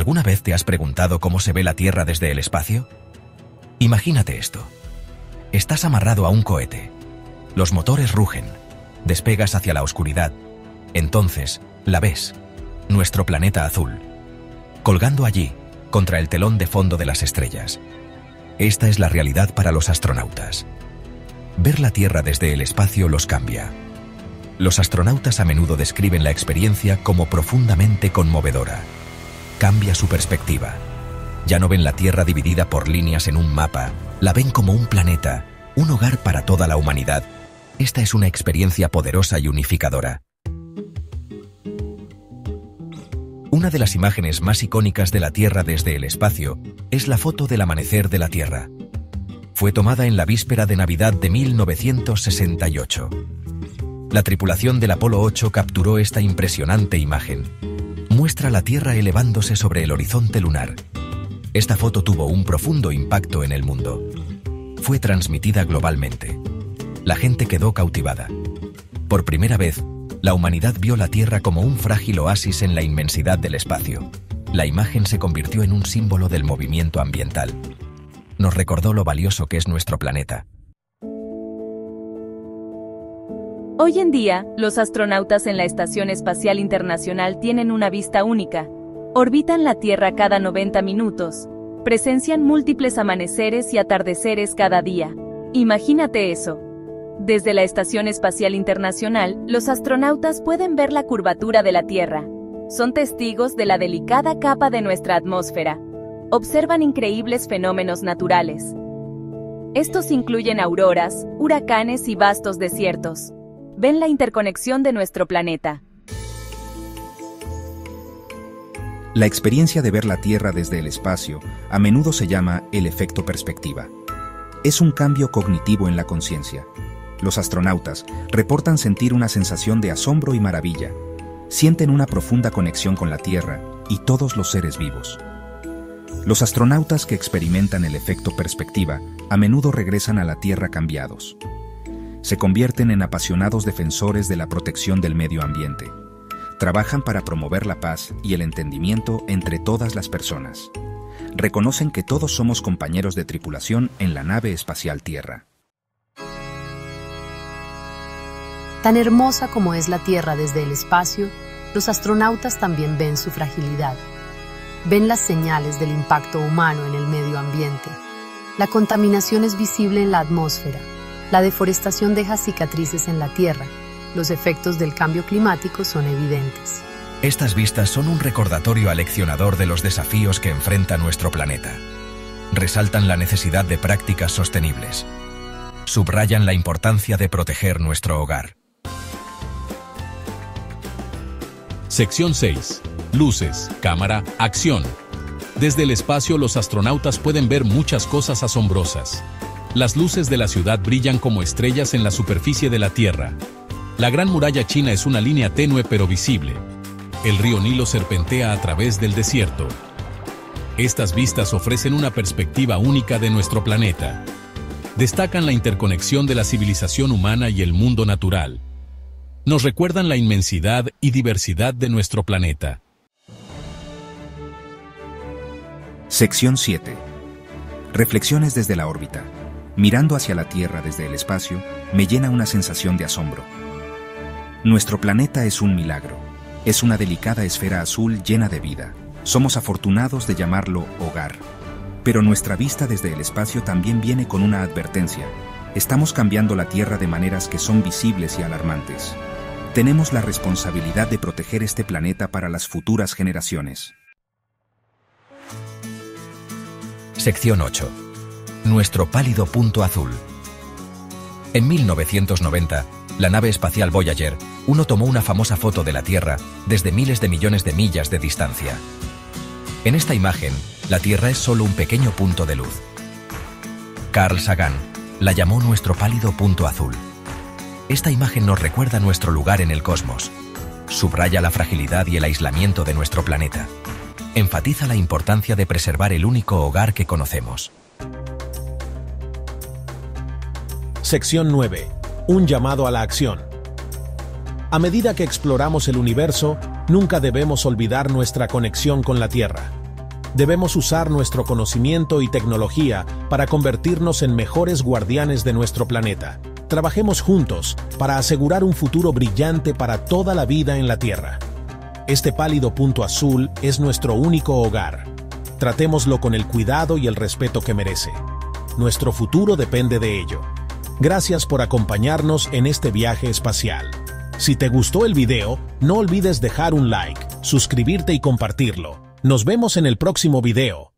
¿Alguna vez te has preguntado cómo se ve la Tierra desde el espacio? Imagínate esto. Estás amarrado a un cohete. Los motores rugen. Despegas hacia la oscuridad. Entonces, la ves. Nuestro planeta azul. Colgando allí, contra el telón de fondo de las estrellas. Esta es la realidad para los astronautas. Ver la Tierra desde el espacio los cambia. Los astronautas a menudo describen la experiencia como profundamente conmovedora cambia su perspectiva. Ya no ven la Tierra dividida por líneas en un mapa, la ven como un planeta, un hogar para toda la humanidad. Esta es una experiencia poderosa y unificadora. Una de las imágenes más icónicas de la Tierra desde el espacio es la foto del amanecer de la Tierra. Fue tomada en la víspera de Navidad de 1968. La tripulación del Apolo 8 capturó esta impresionante imagen, muestra la Tierra elevándose sobre el horizonte lunar. Esta foto tuvo un profundo impacto en el mundo. Fue transmitida globalmente. La gente quedó cautivada. Por primera vez, la humanidad vio la Tierra como un frágil oasis en la inmensidad del espacio. La imagen se convirtió en un símbolo del movimiento ambiental. Nos recordó lo valioso que es nuestro planeta. Hoy en día, los astronautas en la Estación Espacial Internacional tienen una vista única. Orbitan la Tierra cada 90 minutos. Presencian múltiples amaneceres y atardeceres cada día. Imagínate eso. Desde la Estación Espacial Internacional, los astronautas pueden ver la curvatura de la Tierra. Son testigos de la delicada capa de nuestra atmósfera. Observan increíbles fenómenos naturales. Estos incluyen auroras, huracanes y vastos desiertos ven la interconexión de nuestro planeta. La experiencia de ver la Tierra desde el espacio a menudo se llama el efecto perspectiva. Es un cambio cognitivo en la conciencia. Los astronautas reportan sentir una sensación de asombro y maravilla. Sienten una profunda conexión con la Tierra y todos los seres vivos. Los astronautas que experimentan el efecto perspectiva a menudo regresan a la Tierra cambiados, se convierten en apasionados defensores de la protección del medio ambiente. Trabajan para promover la paz y el entendimiento entre todas las personas. Reconocen que todos somos compañeros de tripulación en la nave espacial Tierra. Tan hermosa como es la Tierra desde el espacio, los astronautas también ven su fragilidad. Ven las señales del impacto humano en el medio ambiente. La contaminación es visible en la atmósfera, la deforestación deja cicatrices en la tierra. Los efectos del cambio climático son evidentes. Estas vistas son un recordatorio aleccionador de los desafíos que enfrenta nuestro planeta. Resaltan la necesidad de prácticas sostenibles. Subrayan la importancia de proteger nuestro hogar. Sección 6. Luces, cámara, acción. Desde el espacio los astronautas pueden ver muchas cosas asombrosas. Las luces de la ciudad brillan como estrellas en la superficie de la Tierra. La Gran Muralla China es una línea tenue pero visible. El río Nilo serpentea a través del desierto. Estas vistas ofrecen una perspectiva única de nuestro planeta. Destacan la interconexión de la civilización humana y el mundo natural. Nos recuerdan la inmensidad y diversidad de nuestro planeta. Sección 7. Reflexiones desde la órbita. Mirando hacia la Tierra desde el espacio, me llena una sensación de asombro. Nuestro planeta es un milagro. Es una delicada esfera azul llena de vida. Somos afortunados de llamarlo hogar. Pero nuestra vista desde el espacio también viene con una advertencia. Estamos cambiando la Tierra de maneras que son visibles y alarmantes. Tenemos la responsabilidad de proteger este planeta para las futuras generaciones. Sección 8 nuestro pálido punto azul. En 1990, la nave espacial Voyager 1 tomó una famosa foto de la Tierra desde miles de millones de millas de distancia. En esta imagen, la Tierra es solo un pequeño punto de luz. Carl Sagan la llamó nuestro pálido punto azul. Esta imagen nos recuerda nuestro lugar en el cosmos, subraya la fragilidad y el aislamiento de nuestro planeta, enfatiza la importancia de preservar el único hogar que conocemos. Sección 9. Un llamado a la acción. A medida que exploramos el universo, nunca debemos olvidar nuestra conexión con la Tierra. Debemos usar nuestro conocimiento y tecnología para convertirnos en mejores guardianes de nuestro planeta. Trabajemos juntos para asegurar un futuro brillante para toda la vida en la Tierra. Este pálido punto azul es nuestro único hogar. Tratémoslo con el cuidado y el respeto que merece. Nuestro futuro depende de ello. Gracias por acompañarnos en este viaje espacial. Si te gustó el video, no olvides dejar un like, suscribirte y compartirlo. Nos vemos en el próximo video.